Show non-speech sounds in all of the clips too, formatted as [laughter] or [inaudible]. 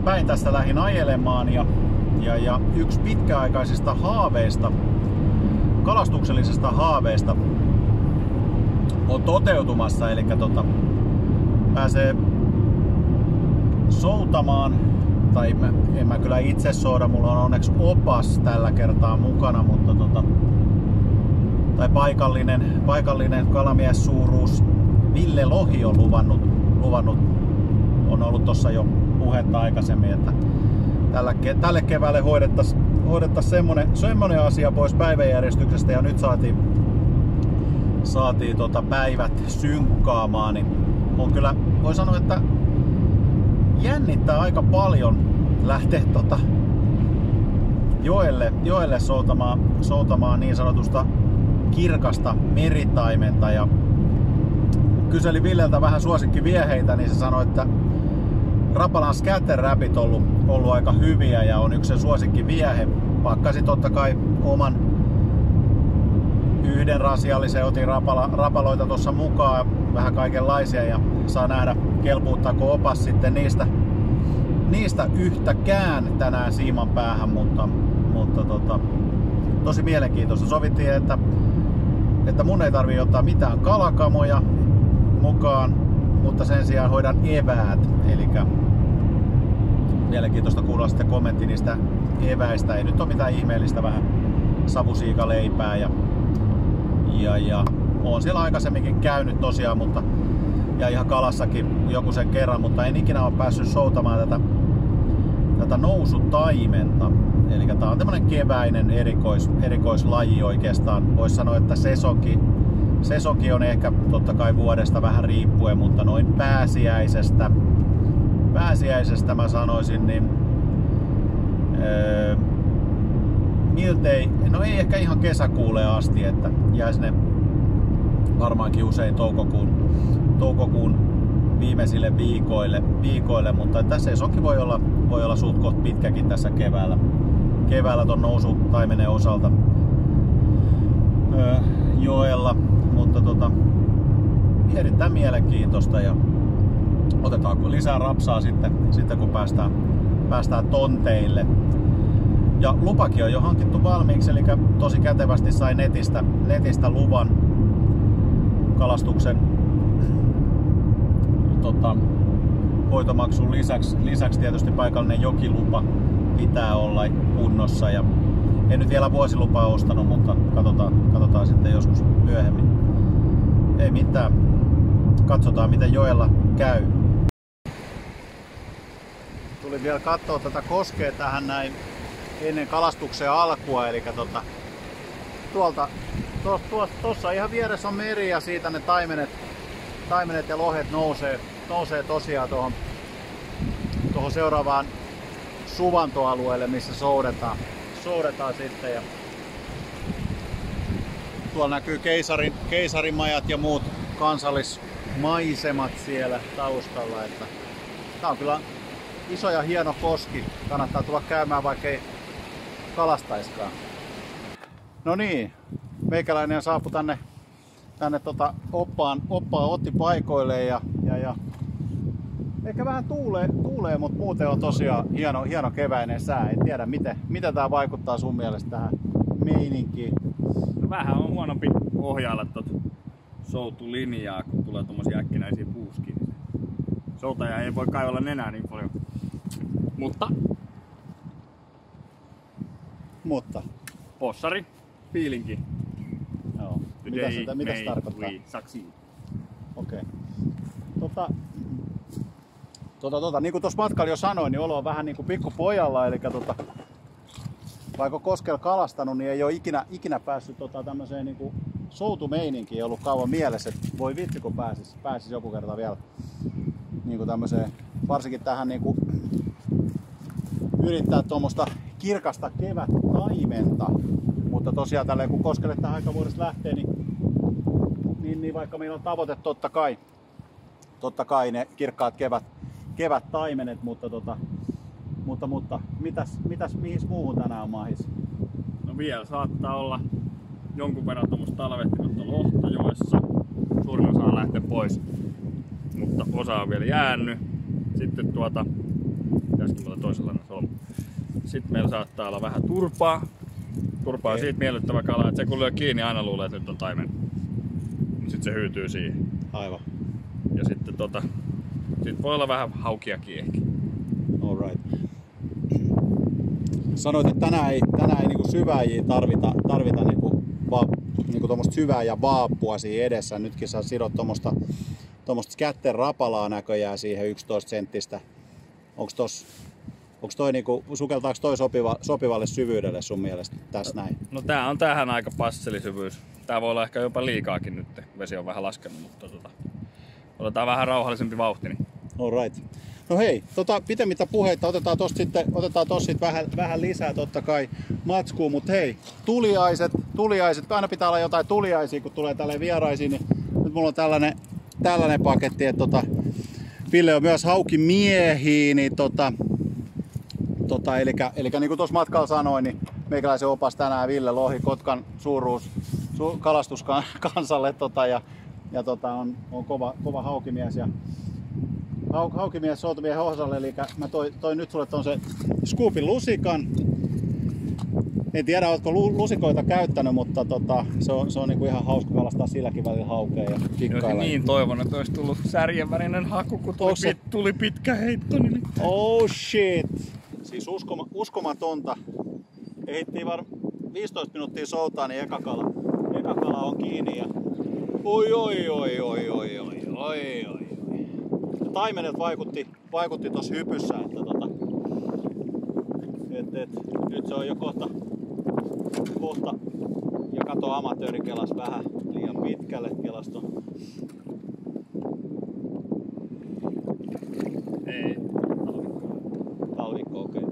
Uudenmaan päin tässä lähin ajelemaan ja, ja, ja yksi pitkäaikaisista haaveista, kalastuksellisesta haaveista on toteutumassa, eli tota, pääsee soutamaan, tai mä, en mä kyllä itse souda, mulla on onneksi opas tällä kertaa mukana, mutta tota, tai paikallinen, paikallinen kalamiessuuruus Ville Lohi on luvannut, luvannut on ollut tuossa jo puhetta aikaisemmin, että tällä, tälle keväälle hoidettaisiin hoidettais semmonen, semmonen asia pois päiväjärjestyksestä ja nyt saatiin, saatiin tota päivät synkkaamaan, niin on kyllä, voi sanoa, että jännittää aika paljon lähteä tota joelle, joelle soutamaan, soutamaan niin sanotusta kirkasta meritaimenta. Ja kyseli Villeltä vähän suosikkivieheitä, niin se sanoi, että Rapalan scatter rapit ollut, ollut aika hyviä ja on yksi sen suosikkiviehe. Pakkasi totta kai oman yhden rasiallisen, otin rapala, rapaloita tuossa mukaan, vähän kaikenlaisia ja saa nähdä kelpuuttaako opas sitten niistä, niistä yhtäkään tänään siiman päähän, mutta, mutta tota, tosi mielenkiintoista. Sovittiin, että, että mun ei tarvi ottaa mitään kalakamoja mukaan, mutta sen sijaan hoidan eväät. Eli mielenkiintoista kuulla sitten kommentti niistä eväistä. Ei nyt ole mitään ihmeellistä, vähän savusiikaleipää ja, ja, ja on siellä aikaisemminkin käynyt tosiaan, mutta ja ihan kalassakin joku sen kerran, mutta en ikinä ole päässyt soutamaan tätä, tätä nousutaimenta. Eli tää on tämmönen keväinen erikois, erikoislaji oikeastaan. Voisi sanoa, että sesonki, sesonki on ehkä totta kai vuodesta vähän riippuen, mutta noin pääsiäisestä, pääsiäisestä mä sanoisin, niin öö, miltei, no ei ehkä ihan kesäkuulle asti, että jäisi ne varmaankin usein toukokuun, toukokuun viimeisille viikoille, viikoille mutta tässä sesonkin voi olla, voi olla suht pitkäkin tässä keväällä, keväällä ton nousu taimenen osalta öö, joella, mutta tota, erittäin mielenkiintoista ja otetaanko lisää rapsaa sitten, sitten kun päästään, päästään tonteille. Ja lupakin on jo hankittu valmiiksi, eli tosi kätevästi sai netistä, netistä luvan kalastuksen tota, hoitomaksun lisäksi, lisäksi tietysti paikallinen jokilupa pitää olla kunnossa. Ja en nyt vielä vuosilupaa ostanut, mutta katsotaan, katsotaan sitten joskus myöhemmin. Ei mitään. Katsotaan miten joella käy. Tuli vielä katsoa tätä koskee tähän näin ennen kalastuksen alkua. Eli tota, tuolta tuossa tuossa, tuossa ihan vieressä on meri ja siitä ne taimenet, taimenet ja lohet nousee, nousee tosiaan tuohon, tuohon seuraavaan suvantoalueelle, missä soudetaan, soudetaan sitten. Ja tuolla näkyy keisarin, keisarimajat ja muut kansallismaisemat siellä taustalla. Että tää on kyllä iso ja hieno koski. Kannattaa tulla käymään vaikka ei kalastaiskaan. No niin, meikäläinen saapui tänne, tänne tota oppaan, oppaan otti paikoille ja, ja, ja ehkä vähän tuulee, tuulee, mutta muuten on tosiaan hieno, hieno keväinen sää. En tiedä, miten, miten tämä vaikuttaa sun mielestä tähän meininkiin. Vähän on huonompi ohjailla tot soutulinjaa, kun tulee tommosia äkkinäisiä puuskin. Soutaja ei voi kaivella nenää niin paljon. Mutta... Mutta? Possari, fiilinki. Joo. Mitä se, mitä se tarkoittaa? Okei. Okay. Tota, tota, tota, niin kuin tuossa matkalla jo sanoin, niin olo on vähän niin kuin pikkupojalla, eli tota, vaikka Koskel kalastanut, niin ei ole ikinä, ikinä päässyt tota, tämmöiseen niin kuin soutumeininkiin ollut kauan mielessä, että voi vitsi kun pääsis, pääsis joku kerta vielä niin kuin tämmöiseen, varsinkin tähän niin kuin, yrittää tuommoista kirkasta kevät taimenta, mutta tosiaan tällä kun Koskelle tähän aikavuodesta lähtee, niin, niin, niin, vaikka meillä on tavoite totta kai, totta kai ne kirkkaat kevät, kevät taimenet, mutta, tota, mutta, mutta mitäs, mitäs, mihin muuhun tänään on mahis? No vielä saattaa olla jonkun verran tuommoista talvehtinutta lohta joessa. Suurin osa on lähteä pois, mutta osa on vielä jäänyt. Sitten tuota, Tässäkin mulla toisenlainen solmu. Sitten meillä saattaa olla vähän turpaa. Turpaa on siitä miellyttävä kala, että se kun lyö kiinni aina luulee, että nyt on taimen. Sitten se hyytyy siihen. Aivan. Ja sitten tota, sit voi olla vähän haukiakin ehkä. Sanoit, että tänään ei, tänään ei niinku syväjiä tarvita, tarvita niinku, va, niinku syvää ja vaappua siihen edessä. Nytkin sä sidot tuommoista tuommoista scatter rapalaa näköjään siihen 11 senttistä. Onko tos, onks toi niinku, sukeltaako toi sopiva, sopivalle syvyydelle sun mielestä tässä näin? No tää on tähän aika passelisyvyys. Tää voi olla ehkä jopa liikaakin nyt, vesi on vähän laskenut, mutta tota, otetaan vähän rauhallisempi vauhti. Niin. Alright. No hei, tota, pitemmittä puheita, otetaan tosta sitten, otetaan tosta sitten vähän, vähän lisää totta kai matskuu, mutta hei, tuliaiset, tuliaiset, aina pitää olla jotain tuliaisia, kun tulee tälle vieraisiin, niin nyt mulla on tällainen, tällainen paketti, että tota, Ville on myös hauki miehiä, niin tota, tota, eli, eli niin kuin tuossa matkalla sanoin, niin meikäläisen opas tänään Ville Lohi, Kotkan suuruus su, kalastuskansalle [laughs] tota, ja, ja tota, on, on kova, kova haukimies ja haukimies soutumiehen hohdalle, eli mä toin, toi nyt sulle ton se Scoopin lusikan. En tiedä, oletko lusikoita käyttänyt, mutta tota, se on, se on niinku ihan hauska kalastaa silläkin välillä haukea ja kikkailla. No, niin toivon, että olisi tullut särjenvärinen haku, kun tuli, pit, tuli pitkä heitto. Niin... Oh shit! Siis uskoma, uskomatonta. Ehittiin var 15 minuuttia soutaa, niin eka kala, eka kala on kiinni. Ja... Oi, oi, oi, oi, oi, oi, oi, oi taimenet vaikutti, vaikutti tossa hypyssä, että tota, et, et, nyt se on jo kohta, kohta ja kato amatööri kelas vähän liian pitkälle kelasto. Ei. Talvikko, okei.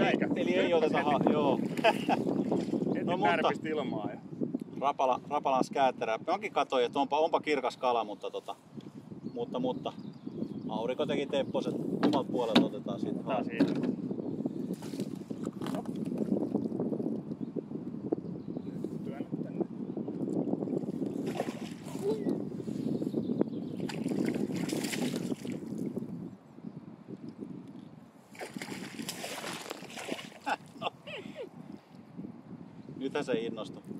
Hetken Eli, eli ei oteta ha- joo. No, mutta- ilmaa. Ja... Rapala, Rapalan skäätterä. Mäkin katsoin, että onpa, onpa kirkas kala, mutta, tota, mutta, mutta aurinko teki tepposet. Omalta puolelta otetaan siitä. Tää siitä. Nythän se innostui.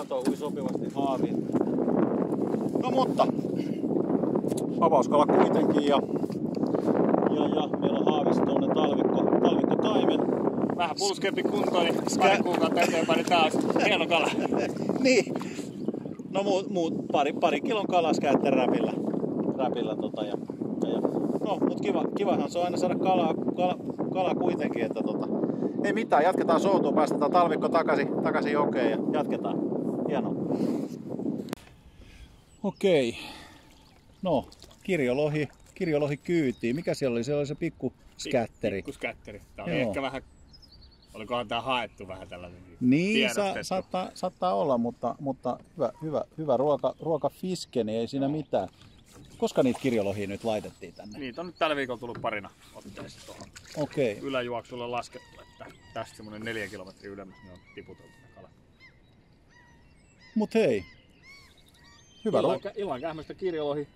Kato, ui sopivasti haaviin. No mutta, avauskala kuitenkin ja, ja, ja meillä on haavissa tuonne talvikko, talvikko taimen. Vähän pulskempi kunto, niin pari kuukautta eteenpäin, niin tää on hieno kala. [laughs] niin. No muut, muut pari, pari kilon kalaskäyttä räpillä. räpillä tota, ja, ja, ja. No, mut kiva, kivahan se on aina saada kalaa, kala, kala kuitenkin, että tota, ei mitään, jatketaan soutua, päästetään talvikko takaisin, takaisin jokeen ja jatketaan. Hienoa. Okei. No, kirjolohi, kirjolohi kyytiin. Mikä siellä oli? Siellä oli se pikku skätteri. Pikku skätteri. Tää oli Joo. ehkä vähän, olikohan tää haettu vähän tällainen Niin, sa, saattaa, saattaa olla, mutta, mutta hyvä, hyvä, hyvä ruoka, ruokafiske, niin ei siinä mitään. Koska niitä kirjolohia nyt laitettiin tänne? Niitä on nyt tällä viikolla tullut parina otteessa tuohon Okei. yläjuoksulla laskettu, että tästä semmonen neljä kilometriä ylemmäs niin on tiputeltu ne. Mut hei. Hyvä kä- illan kähmästä kirjolohi.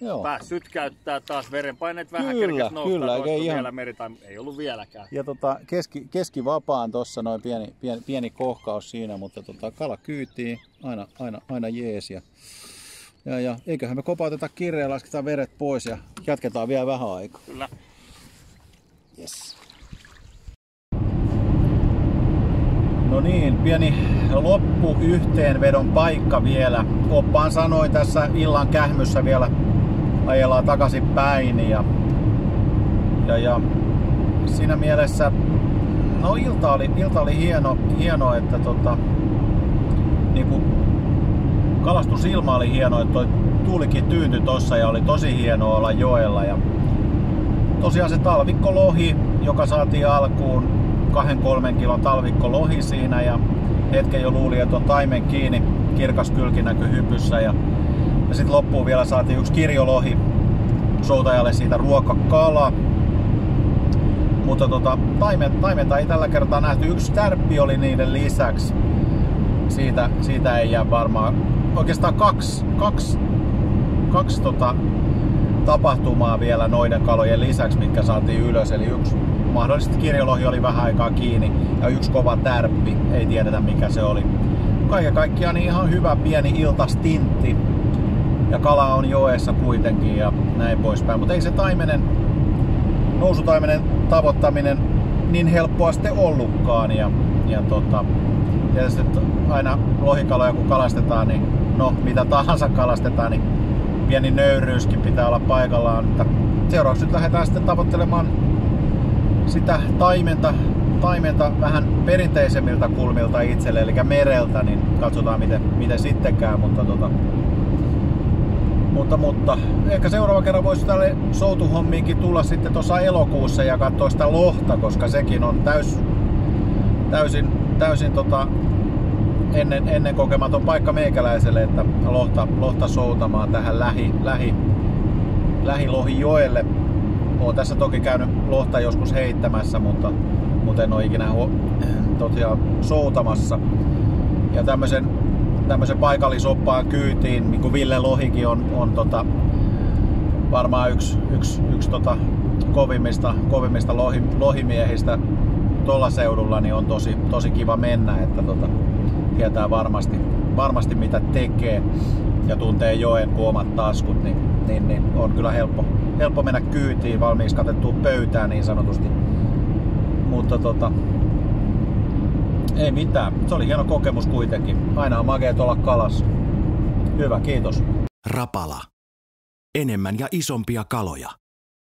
Joo. Pääs sytkäyttää taas verenpaineet vähän Kyllä, kerkes nousta. kyllä, ei ihan- vielä meri tai ei ollut vieläkään. Ja tota, keski, keskivapaan tuossa noin pieni, pieni, pieni kohkaus siinä, mutta tota, kala kyytii, aina, aina, aina jees. Ja, ja, ja eiköhän me kopauteta kirjaa, lasketaan veret pois ja jatketaan vielä vähän aikaa. Kyllä. Yes. No niin, pieni loppuyhteenvedon paikka vielä. Oppaan sanoi tässä illan kähmyssä vielä ajellaan takaisin päin ja, ja, ja siinä mielessä no ilta oli, ilta oli hieno, hieno että tota, niin kuin kalastusilma oli hieno, että toi tuulikin tyyntyi tossa ja oli tosi hienoa olla joella ja tosiaan se talvikko lohi, joka saatiin alkuun, kahden kolmen kilon talvikko lohi siinä ja hetken jo luuli, että on taimen kiinni, kirkas kylki näkyi hypyssä ja, ja sitten loppuun vielä saatiin yksi kirjolohi, soutajalle siitä ruokakala. mutta tota, taimen, taimenta ei tällä kertaa nähty. Yksi tärppi oli niiden lisäksi. Siitä, siitä ei jää varmaan. Oikeastaan kaksi, kaksi, kaksi tota, tapahtumaa vielä noiden kalojen lisäksi, mitkä saatiin ylös. Eli yksi mahdollisesti kirjolohi oli vähän aikaa kiinni ja yksi kova tärppi, ei tiedetä mikä se oli. Kaiken kaikkiaan niin ihan hyvä pieni iltastintti ja kala on joessa kuitenkin ja näin poispäin. Mutta ei se taimenen, nousutaimenen tavoittaminen niin helppoa sitten ollutkaan. Ja, ja tota, tietysti aina lohikaloja kun kalastetaan, niin no mitä tahansa kalastetaan, niin pieni nöyryyskin pitää olla paikallaan. Että seuraavaksi nyt lähdetään sitten tavoittelemaan sitä taimenta, taimenta vähän perinteisemmiltä kulmilta itselle, eli mereltä, niin katsotaan miten, miten sittenkään, mutta tota, mutta, mutta ehkä seuraava kerran voisi tälle soutuhommiinkin tulla sitten tuossa elokuussa ja katsoa sitä lohta, koska sekin on täys, täysin, täysin tota, ennen, ennen kokematon paikka meikäläiselle, että lohta, lohta soutamaan tähän lähi, lähi, lähilohijoelle. Olen tässä toki käynyt lohta joskus heittämässä, mutta, mutta en ole ikinä [clears throat] tosiaan soutamassa. Ja tämmöisen tämmöisen paikallisoppaan kyytiin, niin kuin Ville Lohikin on, on tota, varmaan yksi, yksi, yksi tota, kovimmista, kovimmista lohi, lohimiehistä tuolla seudulla, niin on tosi, tosi kiva mennä, että tota, tietää varmasti, varmasti mitä tekee ja tuntee joen kuomat taskut, niin, niin, niin on kyllä helppo, helppo mennä kyytiin valmiiksi katettuun pöytään niin sanotusti. Mutta tota, ei mitään. Se oli hieno kokemus kuitenkin. Aina on makeet olla kalas. Hyvä, kiitos. Rapala. Enemmän ja isompia kaloja.